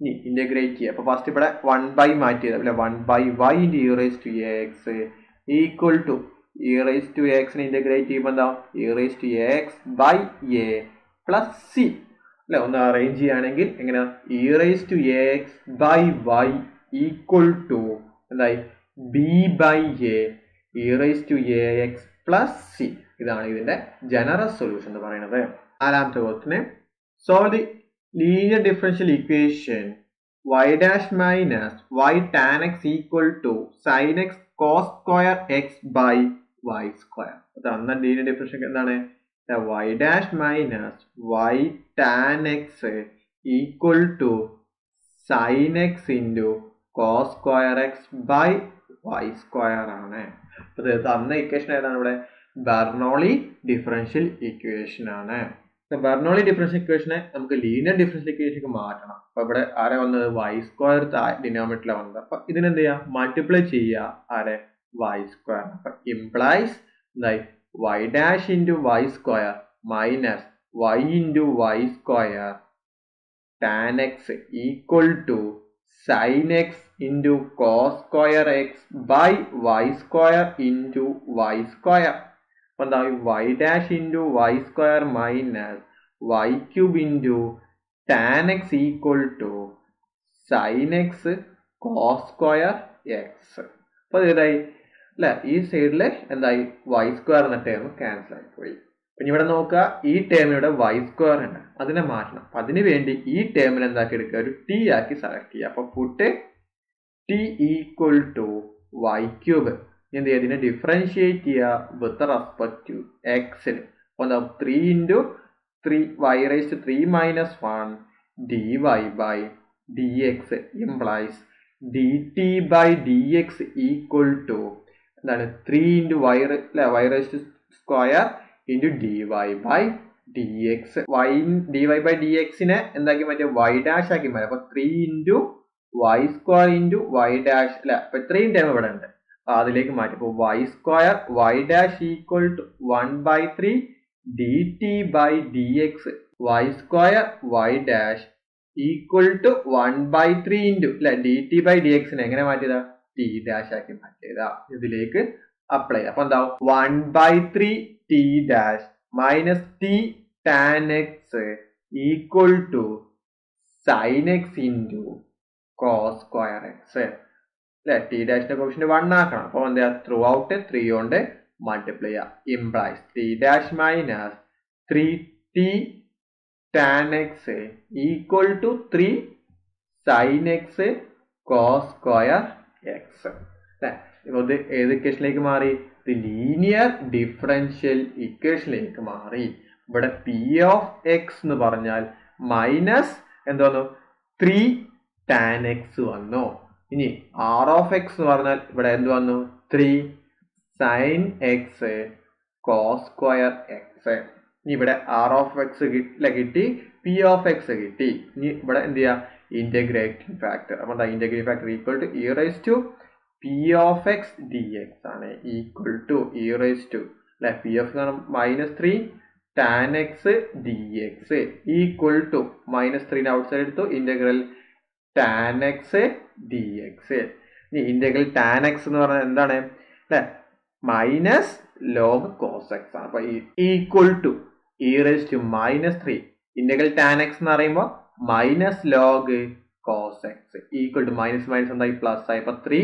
ഇനി ഇന്റഗ്രേറ്റ് ചെയ്യുക അപ്പോൾ ഫസ്റ്റ് ഇവിടെ വൺ ബൈ മാറ്റിയത് അല്ലെ? One by y into e raise to A x equal to e raise to എക്സിനെ integrate ചെയ്യുമ്പോൾ എന്താ? E raise to x by A plus C അല്ലെ? ഒന്ന് അറേഞ്ച് ചെയ്യുകയാണെങ്കിൽ എങ്ങനെ e raise to x by y equal to എന്തായി? B by A e raise to A x plus C ഇതാണ് ഇതിന്റെ ജനറൽ സൊല്യൂഷൻ എന്ന് പറയുന്നത്. നാലാമത്തെ ക്വസ്റ്റിന് solve the linear differential equation y dash minus y tan x equal to sin x cos square x by y square തന്ന ലീനിയർ ഡിഫറൻഷ്യൽ എന്താണ്? y dash minus y tan x equal to sin x into cos square x by y square ആണ്. അപ്പൊ ഇത് തന്ന ഇക്വേഷൻ ഏതാണ് ഇവിടെ? ബെർണോളി ഡിഫറൻഷ്യൽ ഇക്വേഷൻ ആണ്. ബെർണോളി ഡിഫറൻഷ്യൽ ഇക്വേഷനെ നമുക്ക് ലീനിയർ ഡിഫറൻഷ്യൽ ഇക്വേഷനിലേക്ക് മാറ്റണം. അപ്പൊ ഇവിടെ ആരെ വന്നത്? വൈ സ്ക്വയർ ഡിനോമിനേറ്ററിലാണ് വന്നത്. അപ്പൊ ഇതിനെന്ത് ചെയ്യാം. മൾട്ടിപ്ലൈ ചെയ്യുക ആരെ? വൈ സ്ക്വയർ അപ്പൊ ഇംപ്ലൈസ് എന്തായി Y dash into Y square minus Y into Y square tan X equal to sine X into cos square X by Y square into Y square അപ്പൊ എന്താ Y dash into Y square minus Y cube into tan X equal to sine X cos square X അപ്പൊ ഇതായി. അല്ലെ? ഈ സൈഡിൽ എന്തായി? വൈ സ്ക്വയർ എന്ന ടേം ക്യാൻസൽ ആയിപ്പോയി പോയി. പിന്നെ ഇവിടെ നോക്കുക ഈ ടേമിലൂടെ വൈ സ്ക്വയർ ഉണ്ട്. അതിനെ മാറ്റണം. അപ്പൊ അതിന് വേണ്ടി ഈ ടേമിൽ എന്താക്കി എടുക്കുക? ഒരു ടി ആക്കി സെലക്ട് ചെയ്യുക. അപ്പൊ put T equal to Y cube എന്ത് ചെയ്യുക? ഇതിനെ ഡിഫറൻഷിയേറ്റ് ചെയ്യുക വിത്ത് റെസ്പെക്ട് ടു എക്സിന് അപ്പൊ എന്താ? Three into three Y rise three minus one D Y by D X implies D T by D X equal to എന്താണ് ത്രീ ഇന്റു വൈ അല്ലെ Y rise to square into D Y by D X Y D Y by D എക്സിനെ എന്താക്കി മാറ്റിയ വൈ ഡാഷ് ആക്കി മാറ്റി. അപ്പൊ three into Y square into Y dash അല്ലെ അപ്പൊ ഇത്രയും ടൈം ഇവിടെ ഉണ്ട്. അപ്പൊ അതിലേക്ക് മാറ്റി. അപ്പൊ Y square Y dash equal to one by three D T by D X Y square Y dash equal to one by three into അല്ലെ ഡി ടി ബൈ ഡി എക്സിനെ എങ്ങനെ മാറ്റിയതാ? ടി ഡാഷ് ആക്കി മാറ്റിയതാ ഇതിലേക്ക് അപ്ലൈ അപ്പൊ എന്താവും? One by three T dash minus T tan X equal to sine X into cos square X അല്ലെ? ടി ഡാഷിന്റെ കോഫിഷ്യന്റ് വൺ ആക്കണം. അപ്പൊ എന്താ ത്രൂ ഔട്ട് ത്രീ കൊണ്ട് മൾട്ടിപ്ലൈ ചെയ്യാം. Implies three dash minus three T tan X equal to three sine X cos square X അല്ലെ? ഇപ്പൊ ഇത് ഏത് ഇക്വേഷനിലേക്ക് മാറി? ഇത് ലീനിയർ ഡിഫറൻഷ്യൽ ഇക്വേഷനിലേക്ക് മാറി. ഇവിടെ പി ഓഫ് എക്സ് എന്ന് പറഞ്ഞാൽ മൈനസ് എന്തോന്നു ത്രീ ടാൻ എക്സ് വന്നു. ഇനി ആർ ഓഫ് എക്സ് എന്ന് പറഞ്ഞാൽ ഇവിടെ എന്ത് വന്നു? Three sine X cos square X ഇനി ഇവിടെ ആർ ഓഫ് എക്സ് കിട്ടി പി ഓഫ് എക്സ് കിട്ടി ഇനി ഇവിടെ എന്ത് ചെയ്യാം? ഇന്റഗ്രേറ്റിംഗ് ഫാക്ടർ അപ്പോൾ എന്താ integrating factor equal to E rise to P of X D X ആണ് equal to E rise to അല്ലെ? പി എഫ് എന്ന് പറഞ്ഞാൽ minus three tan X D X equal to minus three outside എടുത്തു integral tan X D X ഇനി ഇന്റഗ്രൽ ടാൻ എക്സ് എന്ന് പറഞ്ഞാൽ എന്താണ്? അല്ലെ? മൈനസ് ലോഗ് കോസ് എക്സ് ആണ്. അപ്പൊ equal to e raise to minus three integral tan x എന്ന് പറയുമ്പോൾ minus log cos x equal to minus minus എന്തായി? പ്ലസ് ആയി. അപ്പൊ ത്രീ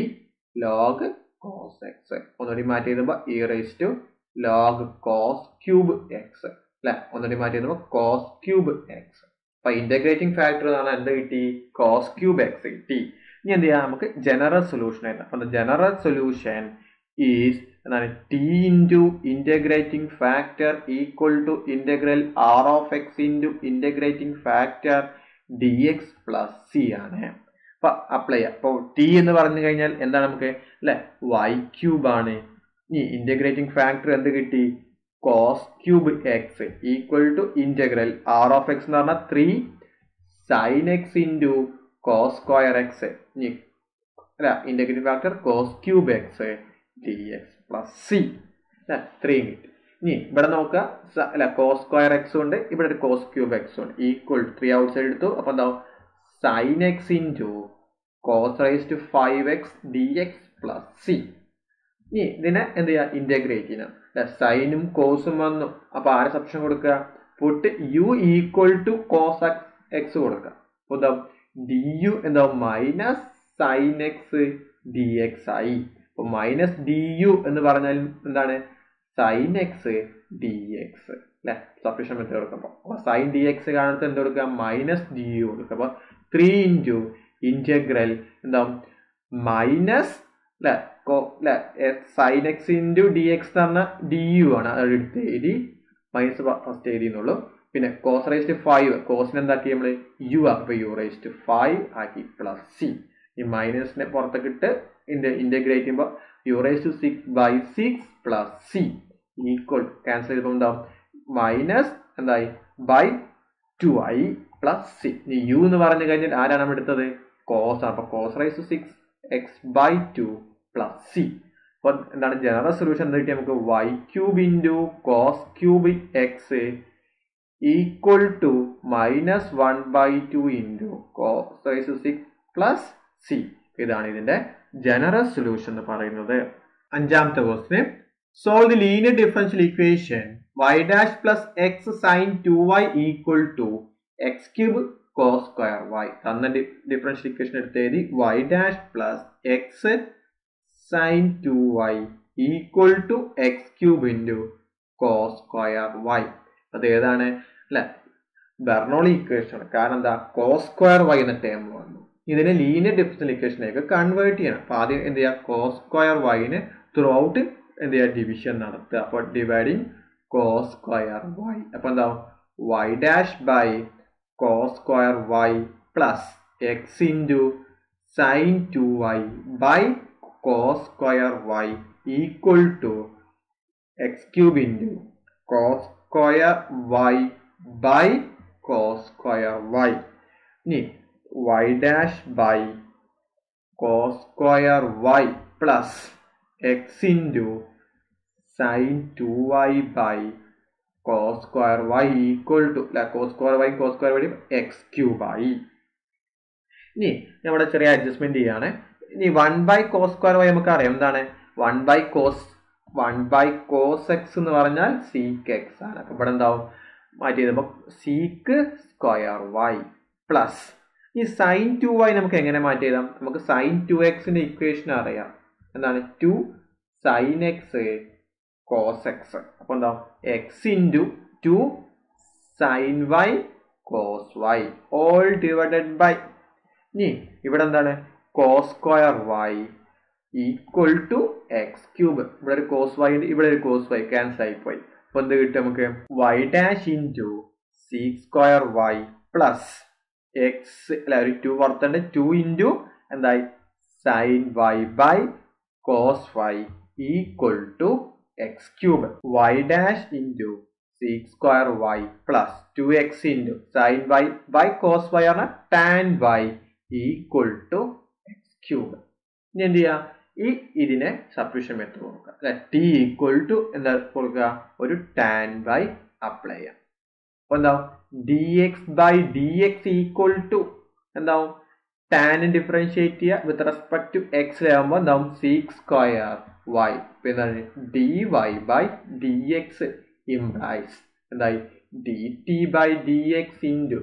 ലോഗ് കോസ് എക്സ് ഒന്നുകൂടി മാറ്റി എഴുതുമ്പോൾ e raise to log cos cube x അല്ലെ? ഒന്നുകൂടി മാറ്റി എഴുതുമ്പോൾ കോസ് ക്യൂബ് എക്സ് അപ്പൊ ഇന്റഗ്രേറ്റിംഗ് ഫാക്ടർ എന്നാണ് എന്ത് കിട്ടി? കോസ് ക്യൂബ് എക്സ് കിട്ടി. ഇനി എന്ത് ചെയ്യാം? നമുക്ക് ജനറൽ സൊല്യൂഷൻ എഴുതാം അപ്പൊ ജനറൽ സൊല്യൂഷൻ ഈസ് എന്താണ്? T into integrating factor equal to integral R of X into integrating factor D X plus C ആണ്. അപ്പൊ അപ്ലൈ ചെയ്യാം. അപ്പോൾ ടി എന്ന് പറഞ്ഞു കഴിഞ്ഞാൽ എന്താണ് നമുക്ക്? അല്ലെ? വൈ ക്യൂബ് ആണ്. ഇനി ഇന്റഗ്രേറ്റിംഗ് ഫാക്ടർ എന്ത് കിട്ടി? Cos cube X equal to integral R of X എന്ന് പറഞ്ഞാൽ three sine X into cos square X ഇനി അല്ല integrating factor cos cube X D X plus C ഇത്രയും കിട്ടി. ഇനി ഇവിടെ നോക്കുക. അല്ല കോസ് സ്ക്വയർ എക്സ് ഉണ്ട്. ഇവിടെ ഒരു കോസ് ക്യൂബ് എക്സ് ഉണ്ട്. ഈക്വൽ ത്രീ ഔട്ട് സൈഡ് എടുത്തു. അപ്പൊ എന്താ sine X into cos rise to five X D X plus C ഇനി ഇതിനെ എന്ത് ചെയ്യുക ഇന്റഗ്രേറ്റ് ചെയ്യണം. സൈനും കോസും വന്നു. അപ്പൊ ആരെ സബ്ഷൻ കൊടുക്കുക? Put u equal to cos x കൊടുക്കുക. അപ്പൊ എന്താ ഡി യു എന്താവും minus sine x d x ആയി. അപ്പൊ മൈനസ് ഡി യു എന്ന് പറഞ്ഞാൽ എന്താണ്? സൈൻ എക്സ് ഡി എക്സ് അല്ലെ സഫീഷ്യൻ മെത്തേഡ് കൊടുക്കുമ്പോൾ അപ്പൊ സൈൻ ഡി എക്സ് എന്ത് കൊടുക്കുക? മൈനസ് ഡി യു കൊടുക്കുക. അപ്പൊ ത്രീ ഇന്റു ഇന്റഗ്രൽ എന്താവും? മൈനസ് അല്ലെ sine X into D X എന്ന് പറഞ്ഞാൽ ഡി യു ആണ്. അത് എടുത്ത് എഴുതി മൈനസ് ഫസ്റ്റ് എഴുതിയെന്നുള്ളൂ. പിന്നെ കോസ് റേസ്റ്റ് ഫൈവ് കോസിന് എന്താക്കി നമ്മൾ യു ആക്കി. അപ്പൊ യു റേസ്റ്റ് ഫൈവ് ആക്കി പ്ലസ് സി ഈ മൈനസിനെ പുറത്തേക്ക് ഇട്ട് ഇന്റഗ്രേറ്റ് ചെയ്യുമ്പോൾ U raised six by six plus C equal cancel ചെയ്തപ്പോൾ എന്താവും മൈനസ് എന്തായി? By two I plus C ഇനി യു എന്ന് പറഞ്ഞു കഴിഞ്ഞാൽ ആരാണ് നമ്മൾ എടുത്തത്? കോസ് ആണ് അപ്പൊ cos rise six X by two plus C അപ്പൊ എന്താണ് ജനറൽ സൊല്യൂഷൻ എന്താ കിട്ടിയാൽ നമുക്ക് Y cube into cos cube X equal to minus one by two into cos rise six plus C ഇതാണ് ഇതിന്റെ ജനറൽ സൊല്യൂഷൻ എന്ന് പറയുന്നത്. അഞ്ചാമത്തെ question solve the linear differential equation y dash plus X sine two Y equal to X cube cos square തന്ന ഡിഫറൻഷ്യൽ ഇക്വേഷൻ എടുത്ത് എഴുതി y dash plus X sine two Y equal to X cube into cos square അത് ഏതാണ്? അല്ലെ? ബെർണോളി ഇക്വേഷൻ കാരണം എന്താ? കോസ് സ്ക്വയർ വൈ എന്ന ടേം വന്നു. ഇതിനെ ലീനിയർ ഡിഫറൻഷ്യൽ ഇക്വേഷനിലേക്ക് കൺവേർട്ട് ചെയ്യണം. അപ്പൊ ആദ്യം എന്ത് ചെയ്യുക കോസ് സ്ക്വയർ വൈന് ത്രൂ ഔട്ട് എന്ത് ചെയ്യുക ഡിവിഷൻ നടത്തുക. അപ്പോൾ ഡിവൈഡിങ് കോസ് സ്ക്വയർ വൈ അപ്പൊ എന്താ? Y dash by cos square Y plus X into sine two Y by cos square Y equal to X cube into cos square Y by cos square Y ഇനി Y dash by cos square Y plus X into sine two Y by square y equal to അല്ല cos square Y cos square വഴി എക്സ് ക്യൂബായി ഇനി നമ്മുടെ ചെറിയ അഡ്ജസ്റ്റ്മെന്റ് ചെയ്യാണ്. ഇനി one by cos square Y നമുക്ക് അറിയാം എന്താണ്? One by cos one by cos X എന്ന് പറഞ്ഞാൽ സീക്ക് എക്സ് ആണ്. അപ്പൊ ഇവിടെ എന്താവും? മാറ്റി എഴുതുമ്പോൾ സീക്ക് സ്ക്വയർ വൈ പ്ലസ് ഈ സൈൻ ടു വൈ നമുക്ക് എങ്ങനെ മാറ്റി എഴുതാം? നമുക്ക് സൈൻ ടു എക്സിന്റെ ഇക്വേഷൻ അറിയാം. എന്താണ്? Two sine X cos X അപ്പൊ എന്താ? X into two sine Y cos Y all divided by ഇനി ഇവിടെ എന്താണ്? Cos square Y equal to X cube ഇവിടെ ഒരു കോസ് വൈ ഉണ്ട് ഇവിടെ ഒരു കോസ് വൈ ക്യാൻസൽ ആയി പോയി. അപ്പൊ എന്ത് കിട്ടും നമുക്ക്? Y dash into C square Y plus X അല്ല ഒരു ടു വർത്തുണ്ട് ടു ഇന്റു എന്തായി? Sine Y by cos Y equal to X cube Y dash into sec square Y plus two X into sine Y cos Y ആണ് tan Y equal to X cube ഇനി എന്ത് ചെയ്യാം? ഈ ഇതിനെ സബ്സ്റ്റിറ്റ്യൂഷൻ മെത്തേഡ് കൊടുക്കുക. അല്ലെ? ടി ഈക്വൽ ടു എന്താ കൊടുക്കുക? ഒരു ടാൻ ബൈ അപ്ലൈ ചെയ്യാം. അപ്പൊ എന്താവും? D X by D X equal to എന്താവും? ടാൻ ഡിഫറൻഷ്യേറ്റ് ചെയ്യുക വിത്ത് റെസ്പെക്ട് ടു എക്സ് ആകുമ്പോൾ എന്താവും സീക്സ് സ്ക്വയർ വൈ എന്താണ് D Y by D X implies എന്തായി? D T by D X into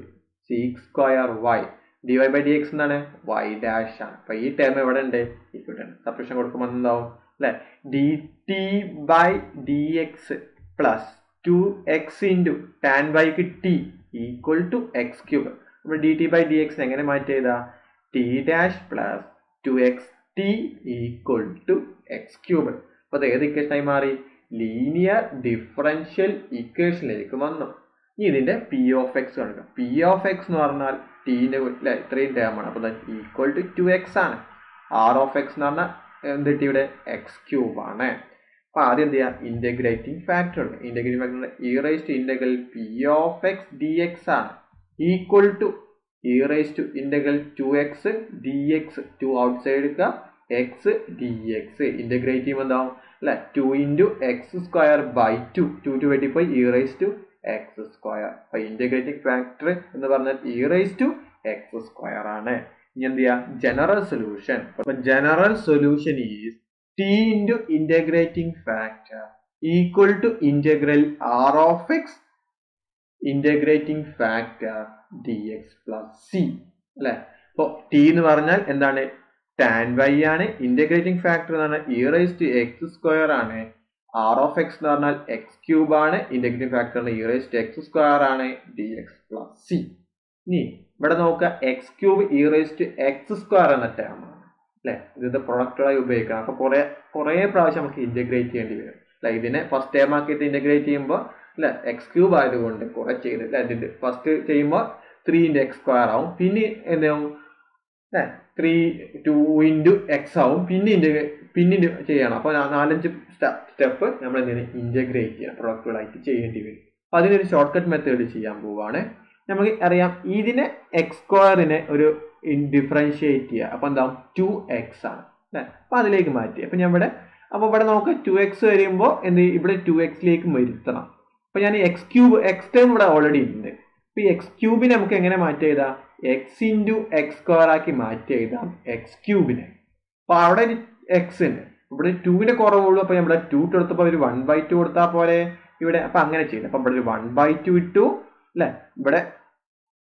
sec square Y D Y by D X എന്താണ്? വൈ ഡാഷ് ആണ്. അപ്പൊ ഈ ടേം എവിടെ ഉണ്ട്. ഇവിടെ സബ്സ്റ്റിറ്റ്യൂഷൻ കൊടുക്കുമ്പോൾ എന്താവും? അല്ലെ? D T by D X plus two X into tan bike T equal to X cube നമ്മൾ D T by D X എങ്ങനെ മാറ്റി ചെയ്താ T dash plus two X T equal to X cube അപ്പൊ അത് ഏത് ഇക്വേഷനായി മാറി? ലീനിയർ ഡിഫറൻഷ്യൽ ഇക്വേഷനിലേക്ക് വന്നു. ഇനി ഇതിന്റെ P of X കണക്കാം. P of X എന്ന് പറഞ്ഞാൽ അല്ലെ ഇത്രയും ടേം ആണ്. അപ്പൊ ഈക്വൽ ടു ടു എക്സ് ആണ്. ആർ ഓഫ് എക്സ് എന്ന് പറഞ്ഞാൽ എന്തിട്ട് ഇവിടെ? എക്സ് ക്യൂബ് ആണ്. അപ്പൊ ആദ്യം എന്ത് ചെയ്യാം ഇന്റഗ്രേറ്റിംഗ് ഫാക്ടർ ഉണ്ട് integrating factor e raised raise integral P of x d x ആണ്. Equal to e raise to integral two x d x two outside എടുക്കുക എക്സ് ഡി എക്സ് ഇന്റഗ്രേറ്റ് ചെയ്യുമ്പോൾ എന്താവും? അല്ലെ? Two into x square by two two two വെട്ടി e raise to x square അപ്പൊ ഇന്റഗ്രേറ്റിംഗ് ഫാക്ടർ എന്ന് പറഞ്ഞാൽ e raise to x square ആണ്. ഇനി എന്ത് ചെയ്യുക ജനറൽ സൊല്യൂഷൻ അപ്പൊ general solution is T into integrating factor equal to integral R of x integrating factor d x plus c അല്ലെ? അപ്പൊ ടി എന്ന് പറഞ്ഞാൽ എന്താണ്? ടാൻ വൈ ആണ് ഇന്റഗ്രേറ്റിംഗ് ഫാക്ടർ എന്ന് പറഞ്ഞാൽ e raise to x square ആണ്. ആർ ഓഫ് എക്സ് എന്ന് പറഞ്ഞാൽ എക്സ് ക്യൂബ് ആണ് integrating factor e raise to x square ആണ് ഡി എക്സ് പ്ലസ് സി ഇനി ഇവിടെ നോക്കുക. X cube e raise to x square എന്ന ടേം ആണ്. അല്ലെ? ഇത് പ്രൊഡക്റ്റുകളായി ഉപയോഗിക്കണം. അപ്പൊ കുറെ കുറെ പ്രാവശ്യം നമുക്ക് ഇന്റഗ്രേറ്റ് ചെയ്യേണ്ടി വരും. അല്ലെ? ഇതിനെ ഫസ്റ്റ് ടേം ആക്കിയിട്ട് ഇന്റഗ്രേറ്റ് ചെയ്യുമ്പോൾ അല്ലെ? എക്സ് ക്യൂബ് ആയതുകൊണ്ട് കുറെ ചെയ്ത് അല്ലെ? ഫസ്റ്റ് ചെയ്യുമ്പോൾ ത്രീ ഇന്റു എക്സ് സ്ക്വയർ ആവും. പിന്നെ എന്താവും ത്രീ ടു ഇന്റു എക്സ് ആവും. പിന്നെ ഇന്റെ പിന്നെ ചെയ്യണം. അപ്പോൾ നാലഞ്ച് സ്റ്റെപ്പ് നമ്മൾ എന്തിനെ ഇന്റഗ്രേറ്റ് ചെയ്യണം. പ്രൊഡക്റ്റുകളായിട്ട് ചെയ്യേണ്ടി വരും. അപ്പോൾ അതിനൊരു ഷോർട്ട് കട്ട് മെത്തേഡ് ചെയ്യാൻ പോവുകയാണ് നമുക്ക് അറിയാം ഇതിനെ എക്സ് സ്ക്വയറിനെ ഒരു ഡിഫറൻഷിയേറ്റ് ചെയ്യുക അപ്പോൾ എന്താവും? ടു എക്സ് ആണ്. അല്ലേ അപ്പോൾ അതിലേക്ക് മാറ്റി. അപ്പോൾ ഞാൻ ഇവിടെ അപ്പോൾ ഇവിടെ നമുക്ക് ടു എക്സ് വരുമ്പോൾ എന്ത്? ഇവിടെ ടു എക്സിലേക്ക് വരുത്തണം. അപ്പോൾ ഞാൻ എക്സ് ക്യൂബ് എക്സ് ടേം ഇവിടെ ഓൾറെഡി ഉണ്ട്. അപ്പൊ ഈ എക്സ് ക്യൂബിനെ നമുക്ക് എങ്ങനെ മാറ്റി എഴുതാം? എക്സ് ഇന്റു എക്സ് സ്ക്വയർ ആക്കി മാറ്റി എഴുതാം എക്സ് ക്യൂബിനെ അപ്പൊ അവിടെ എക്സ് ഉണ്ട്. ഇവിടെ ടുവിന്റെ കുറവുള്ളൂ. അപ്പൊ ഇവിടെ ടു കൊടുത്തപ്പോ ഒരു വൺ ബൈ ടു കൊടുത്താൽ പോലെ ഇവിടെ അപ്പൊ അങ്ങനെ ചെയ്തു അപ്പൊ ഇവിടെ ഒരു വൺ ബൈ ടു ഇട്ടു അല്ലെ? ഇവിടെ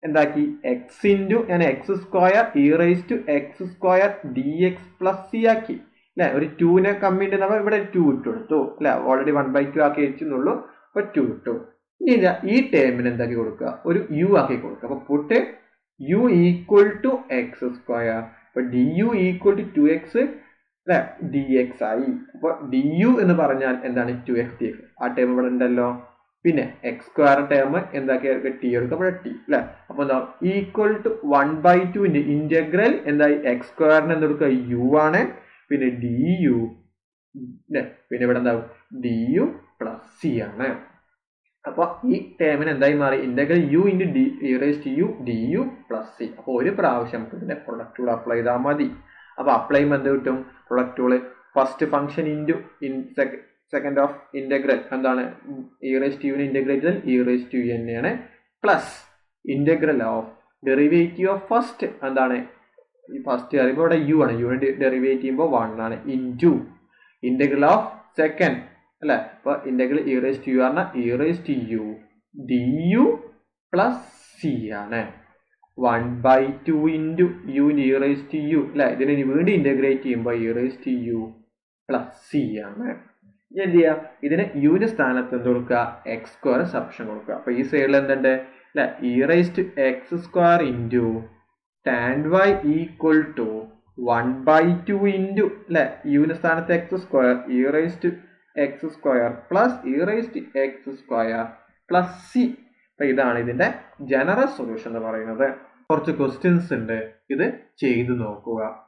എന്താക്കി? എക്സ് ഇന്റു ഞാൻ x square e raise to x square d x plus c ആക്കി അല്ലെ? ഒരു ടുവിനെ കമ്മി ഉണ്ടെന്നപ്പോ ഇവിടെ ടു ഇട്ട് കൊടുത്തു അല്ലെ? ഓൾറെഡി വൺ ബൈ ടു ആക്കി വെച്ചെന്നുള്ളൂ അപ്പോൾ ടു ഇട്ടു. ഇനി ഈ ടേമിന് എന്താക്കി കൊടുക്കുക? ഒരു യു ആക്കി കൊടുക്കുക. അപ്പൊ put u equal to x square അപ്പൊ d u equal to two x അല്ലെ? ഡി എക്സ് ആയി. അപ്പൊ ഡി യു എന്ന് പറഞ്ഞാൽ എന്താണ്? ടു എക്സ് ഡി എക്സ് ആ ടേം ഇവിടെ ഉണ്ടല്ലോ. പിന്നെ എക്സ് സ്ക്വയർ ടേം എന്താക്കി ടി എടുക്കുക? അപ്പോൾ ടി അല്ലെ? അപ്പൊ എന്താ? ഈക്വൽ ടു വൺ ബൈ ടുവിന്റെ ഇന്റഗ്രൽ എന്തായി? എക്സ് സ്ക്വയറിന് എന്ത് കൊടുക്കുക? യു ആണ്. പിന്നെ ഡി യു പിന്നെ ഇവിടെ എന്താവും? ഡി യു പ്ലസ് സി ആണ്. അപ്പൊ ഈ ടേമിന് എന്തായി മാറി? Integral u into d u d u plus c അപ്പൊ ഒരു പ്രാവശ്യം ഇതിന്റെ പ്രൊഡക്റ്റുകൾ അപ്ലൈ ചെയ്താൽ മതി. അപ്പൊ അപ്ലൈ ചെയ്യുമ്പോൾ എന്ത് കിട്ടും? പ്രൊഡക്റ്റുകൾ first function into in second of integral എന്താണ്? ഇറേസ് ടു യുവിന് ഇന്റഗ്രേറ്റ് ചെയ്താൽ ടു യു തന്നെയാണ് plus integral of derivative of first എന്താണ്? ഈ ഫസ്റ്റ് അറിയുമ്പോൾ ഇവിടെ യു ആണ്. യുവിന് ഡെറിവേറ്റ് ചെയ്യുമ്പോൾ വൺ ആണ്. Into integral of second അല്ലെ? അപ്പൊ integral e raise to u പറഞ്ഞാൽ e raise to u d u plus c ആണ്. One by two into u e raise to u അല്ലെ? ഇതിനെ വീണ്ടും ഇന്റഗ്രേറ്റ് ചെയ്യുമ്പോൾ e raise to u plus C ആണ്. ഇനി എന്ത് ചെയ്യുക ഇതിന് യുവിന്റെ സ്ഥാനത്ത് എന്ത് കൊടുക്കുക? എക്സ് സ്ക്വയർ സബ്ഷൻ കൊടുക്കുക. അപ്പൊ ഈ സൈഡിൽ എന്തുണ്ട്? അല്ലെ? E raise to x square into tan y equal to one by two into അല്ലെ? യുവിന്റെ സ്ഥാനത്ത് x square e raise to x square plus e raise to x square plus c അപ്പൊ ഇതാണ് ഇതിന്റെ ജനറൽ സൊല്യൂഷൻ എന്ന് പറയുന്നത്. കുറച്ച് ക്വസ്റ്റ്യൻസ് ഉണ്ട്. ഇത് ചെയ്തു നോക്കുക.